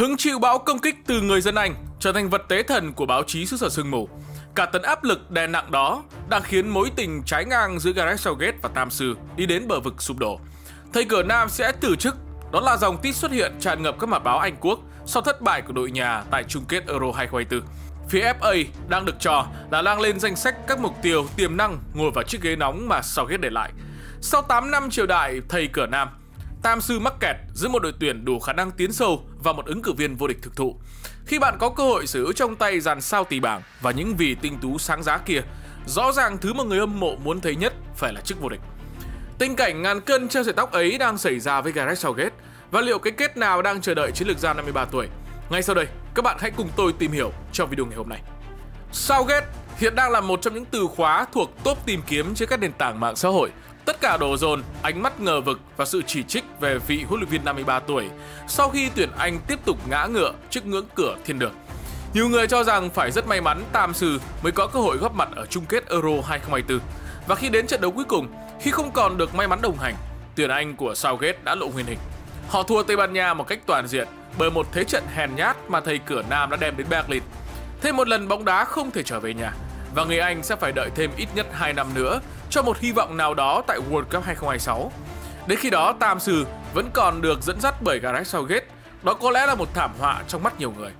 Hứng chịu bão công kích từ người dân Anh trở thành vật tế thần của báo chí xứ sở sương mù. Cả tấn áp lực đè nặng đó đang khiến mối tình trái ngang giữa Gareth Southgate và Tam Sư đi đến bờ vực sụp đổ. Thầy cửa Nam sẽ từ chức, đó là dòng tít xuất hiện tràn ngập các mặt báo Anh Quốc sau thất bại của đội nhà tại chung kết Euro 2024. Phía FA đang được cho là đang lên danh sách các mục tiêu tiềm năng ngồi vào chiếc ghế nóng mà Southgate để lại. Sau 8 năm triều đại thầy cửa Nam, Tam sư mắc kẹt giữa một đội tuyển đủ khả năng tiến sâu và một ứng cử viên vô địch thực thụ. Khi bạn có cơ hội sở hữu trong tay dàn sao tỷ bảng và những vị tinh tú sáng giá kia, rõ ràng thứ mà người hâm mộ muốn thấy nhất phải là chức vô địch. Tình cảnh ngàn cân treo sợi tóc ấy đang xảy ra với Gareth Southgate và liệu cái kết nào đang chờ đợi chiến lược gia 53 tuổi? Ngay sau đây, các bạn hãy cùng tôi tìm hiểu trong video ngày hôm nay. Southgate hiện đang là một trong những từ khóa thuộc top tìm kiếm trên các nền tảng mạng xã hội Tất cả đổ dồn ánh mắt ngờ vực và sự chỉ trích về vị huấn luyện viên 53 tuổi sau khi tuyển Anh tiếp tục ngã ngựa trước ngưỡng cửa thiên đường. Nhiều người cho rằng phải rất may mắn Tam Sư mới có cơ hội góp mặt ở chung kết Euro 2024. Và khi đến trận đấu cuối cùng, khi không còn được may mắn đồng hành, tuyển Anh của Southgate đã lộ nguyên hình. Họ thua Tây Ban Nha một cách toàn diện bởi một thế trận hèn nhát mà thầy cửa Nam đã đem đến Berlin. Thêm một lần bóng đá không thể trở về nhà và người Anh sẽ phải đợi thêm ít nhất 2 năm nữa cho một hy vọng nào đó tại World Cup 2026. Đến khi đó, Tam Sư vẫn còn được dẫn dắt bởi Gareth Southgate. Đó có lẽ là một thảm họa trong mắt nhiều người.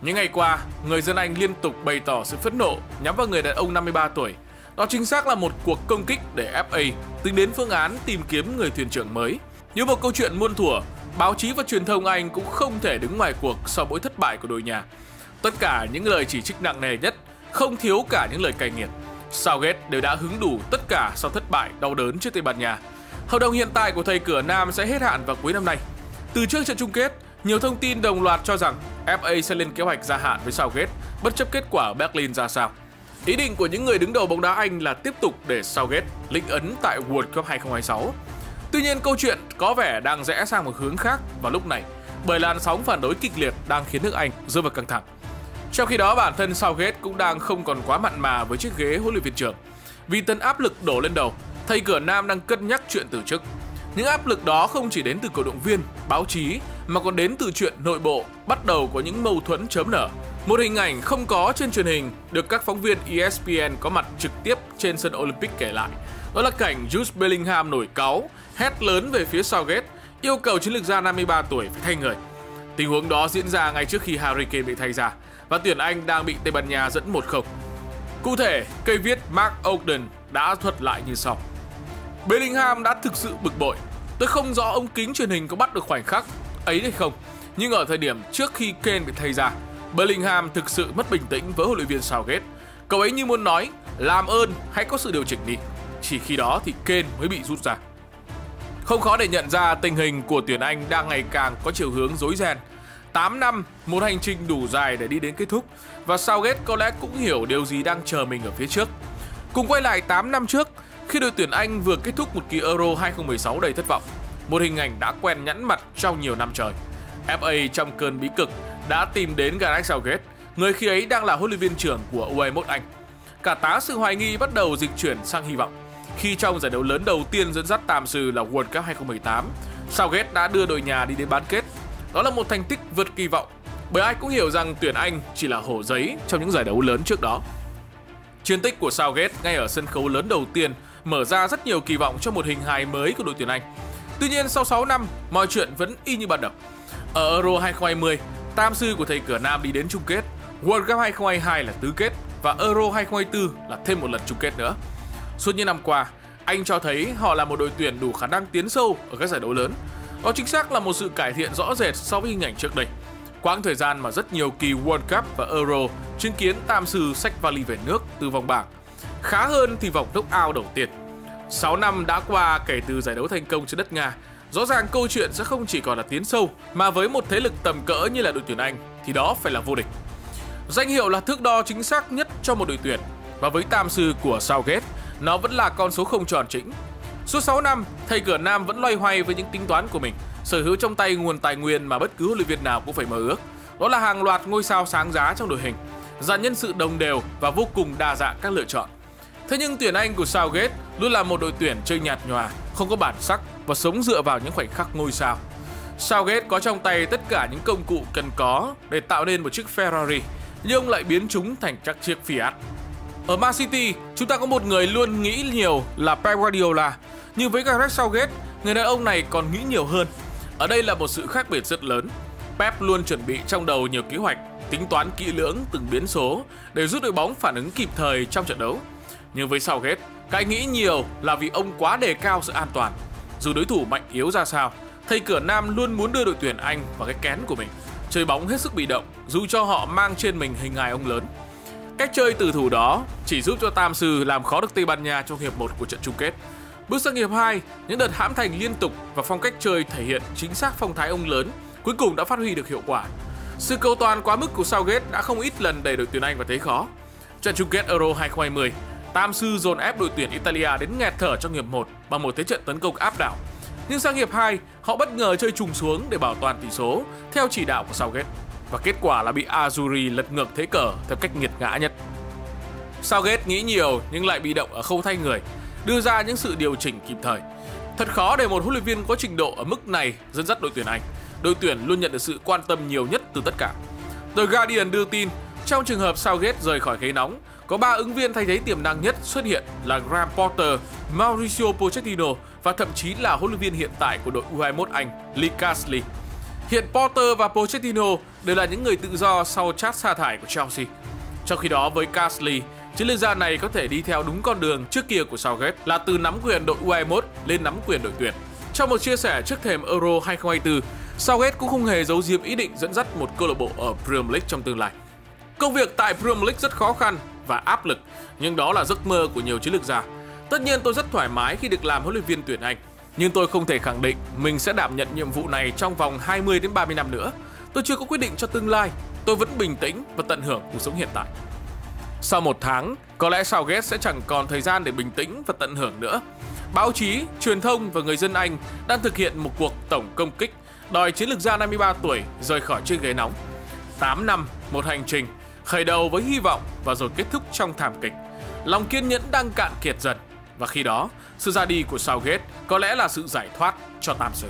Những ngày qua, người dân Anh liên tục bày tỏ sự phẫn nộ nhắm vào người đàn ông 53 tuổi. Đó chính xác là một cuộc công kích để FA tính đến phương án tìm kiếm người thuyền trưởng mới. Như một câu chuyện muôn thuở, báo chí và truyền thông Anh cũng không thể đứng ngoài cuộc sau mỗi thất bại của đội nhà. Tất cả những lời chỉ trích nặng nề nhất, không thiếu cả những lời cay nghiệt. Southgate đều đã hứng đủ tất cả sau thất bại đau đớn trước Tây Ban Nha. Hợp đồng hiện tại của thầy cửa Nam sẽ hết hạn vào cuối năm nay. Từ trước trận chung kết, nhiều thông tin đồng loạt cho rằng FA sẽ lên kế hoạch gia hạn với Southgate bất chấp kết quả ở Berlin ra sao. Ý định của những người đứng đầu bóng đá Anh là tiếp tục để Southgate lĩnh ấn tại World Cup 2026. Tuy nhiên câu chuyện có vẻ đang rẽ sang một hướng khác vào lúc này bởi làn sóng phản đối kịch liệt đang khiến nước Anh rơi vào căng thẳng. Trong khi đó bản thân Southgate cũng đang không còn quá mặn mà với chiếc ghế huấn luyện viên trưởng. Vì tấn áp lực đổ lên đầu, thầy cửa Nam đang cân nhắc chuyện từ chức. Những áp lực đó không chỉ đến từ cổ động viên, báo chí mà còn đến từ chuyện nội bộ, bắt đầu có những mâu thuẫn chớm nở. Một hình ảnh không có trên truyền hình được các phóng viên ESPN có mặt trực tiếp trên sân Olympic kể lại. Đó là cảnh Jude Bellingham nổi cáu, hét lớn về phía Southgate, yêu cầu chiến lược gia 53 tuổi phải thay người. Tình huống đó diễn ra ngay trước khi Harry Kane bị thay ra và tuyển Anh đang bị Tây Ban Nha dẫn 1-0. Cụ thể, cây viết Mark Ogden đã thuật lại như sau. Bellingham đã thực sự bực bội. Tôi không rõ ông kính truyền hình có bắt được khoảnh khắc ấy hay không. Nhưng ở thời điểm trước khi Kane bị thay ra, Bellingham thực sự mất bình tĩnh với huấn luyện viên Southgate. Cậu ấy như muốn nói, làm ơn hãy có sự điều chỉnh đi. Chỉ khi đó thì Kane mới bị rút ra. Không khó để nhận ra tình hình của tuyển Anh đang ngày càng có chiều hướng rối ren 8 năm, một hành trình đủ dài để đi đến kết thúc và Southgate có lẽ cũng hiểu điều gì đang chờ mình ở phía trước. Cùng quay lại 8 năm trước, khi đội tuyển Anh vừa kết thúc một kỳ Euro 2016 đầy thất vọng, một hình ảnh đã quen nhẵn mặt trong nhiều năm trời. FA trong cơn bí cực đã tìm đến Gareth Southgate, người khi ấy đang là huấn luyện viên trưởng của U21 Anh. Cả tá sự hoài nghi bắt đầu dịch chuyển sang hy vọng. Khi trong giải đấu lớn đầu tiên dẫn dắt tạm sư là World Cup 2018, Southgate đã đưa đội nhà đi đến bán kết đó là một thành tích vượt kỳ vọng, bởi ai cũng hiểu rằng tuyển Anh chỉ là hổ giấy trong những giải đấu lớn trước đó. Chiến tích của Southgate ngay ở sân khấu lớn đầu tiên mở ra rất nhiều kỳ vọng cho một hình hài mới của đội tuyển Anh. Tuy nhiên sau 6 năm, mọi chuyện vẫn y như ban đầu. Ở Euro 2020, tam sư của thầy cửa Nam đi đến chung kết, World Cup 2022 là tứ kết và Euro 2024 là thêm một lần chung kết nữa. Suốt những năm qua, anh cho thấy họ là một đội tuyển đủ khả năng tiến sâu ở các giải đấu lớn đó chính xác là một sự cải thiện rõ rệt so với hình ảnh trước đây. Quãng thời gian mà rất nhiều kỳ World Cup và Euro chứng kiến tam sư sách vali về nước từ vòng bảng. Khá hơn thì vòng knock-out đầu tiên. 6 năm đã qua kể từ giải đấu thành công trên đất Nga, rõ ràng câu chuyện sẽ không chỉ còn là tiến sâu mà với một thế lực tầm cỡ như là đội tuyển Anh thì đó phải là vô địch. Danh hiệu là thước đo chính xác nhất cho một đội tuyển và với tam sư của Southgate, nó vẫn là con số không tròn chỉnh Suốt 6 năm, thầy cửa Nam vẫn loay hoay với những tính toán của mình, sở hữu trong tay nguồn tài nguyên mà bất cứ huấn luyện viên nào cũng phải mơ ước. Đó là hàng loạt ngôi sao sáng giá trong đội hình, dàn nhân sự đồng đều và vô cùng đa dạng các lựa chọn. Thế nhưng tuyển Anh của Southgate luôn là một đội tuyển chơi nhạt nhòa, không có bản sắc và sống dựa vào những khoảnh khắc ngôi sao. Southgate có trong tay tất cả những công cụ cần có để tạo nên một chiếc Ferrari, nhưng ông lại biến chúng thành các chiếc Fiat. Ở Man City, chúng ta có một người luôn nghĩ nhiều là Pep Guardiola, nhưng với Gareth Southgate, người đàn ông này còn nghĩ nhiều hơn. Ở đây là một sự khác biệt rất lớn. Pep luôn chuẩn bị trong đầu nhiều kế hoạch, tính toán kỹ lưỡng từng biến số để giúp đội bóng phản ứng kịp thời trong trận đấu. Nhưng với Southgate, cái nghĩ nhiều là vì ông quá đề cao sự an toàn. Dù đối thủ mạnh yếu ra sao, thầy cửa Nam luôn muốn đưa đội tuyển Anh vào cái kén của mình. Chơi bóng hết sức bị động, dù cho họ mang trên mình hình hài ông lớn. Cách chơi từ thủ đó chỉ giúp cho Tam Sư làm khó được Tây Ban Nha trong hiệp 1 của trận chung kết. Bước sang hiệp 2, những đợt hãm thành liên tục và phong cách chơi thể hiện chính xác phong thái ông lớn cuối cùng đã phát huy được hiệu quả. Sự cầu toàn quá mức của Southgate đã không ít lần đẩy đội tuyển Anh vào thế khó. Trận chung kết Euro 2020, Tam Sư dồn ép đội tuyển Italia đến nghẹt thở trong hiệp 1 bằng một thế trận tấn công áp đảo. Nhưng sang hiệp 2, họ bất ngờ chơi trùng xuống để bảo toàn tỷ số theo chỉ đạo của Southgate. Và kết quả là bị Azuri lật ngược thế cờ theo cách nghiệt ngã nhất. Southgate nghĩ nhiều nhưng lại bị động ở khâu thay người, đưa ra những sự điều chỉnh kịp thời. Thật khó để một huấn luyện viên có trình độ ở mức này dẫn dắt đội tuyển Anh. Đội tuyển luôn nhận được sự quan tâm nhiều nhất từ tất cả. The Guardian đưa tin, trong trường hợp Southgate rời khỏi ghế nóng, có 3 ứng viên thay thế tiềm năng nhất xuất hiện là Graham Potter, Mauricio Pochettino và thậm chí là huấn luyện viên hiện tại của đội U21 Anh, Lee Casley. Hiện Potter và Pochettino đều là những người tự do sau chat sa thải của Chelsea. Trong khi đó với Casley, chiến lược gia này có thể đi theo đúng con đường trước kia của Southgate là từ nắm quyền đội U21 lên nắm quyền đội tuyển. Trong một chia sẻ trước thềm Euro 2024, Southgate cũng không hề giấu giếm ý định dẫn dắt một câu lạc bộ ở Premier League trong tương lai. Công việc tại Premier League rất khó khăn và áp lực, nhưng đó là giấc mơ của nhiều chiến lược gia. Tất nhiên tôi rất thoải mái khi được làm huấn luyện viên tuyển Anh, nhưng tôi không thể khẳng định mình sẽ đảm nhận nhiệm vụ này trong vòng 20 đến 30 năm nữa. Tôi chưa có quyết định cho tương lai, tôi vẫn bình tĩnh và tận hưởng cuộc sống hiện tại. Sau một tháng, có lẽ Southgate sẽ chẳng còn thời gian để bình tĩnh và tận hưởng nữa. Báo chí, truyền thông và người dân Anh đang thực hiện một cuộc tổng công kích đòi chiến lược gia 53 tuổi rời khỏi chiếc ghế nóng. 8 năm, một hành trình, khởi đầu với hy vọng và rồi kết thúc trong thảm kịch. Lòng kiên nhẫn đang cạn kiệt dần và khi đó, sự ra đi của Southgate có lẽ là sự giải thoát cho Tam Sự.